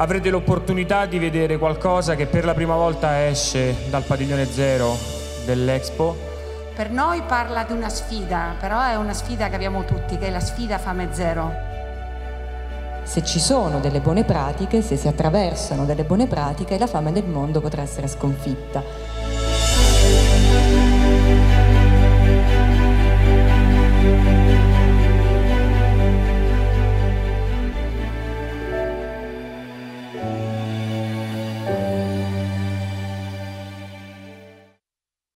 avrete l'opportunità di vedere qualcosa che per la prima volta esce dal padiglione zero dell'Expo. Per noi parla di una sfida, però è una sfida che abbiamo tutti, che è la sfida Fame Zero. Se ci sono delle buone pratiche, se si attraversano delle buone pratiche, la fame del mondo potrà essere sconfitta. day.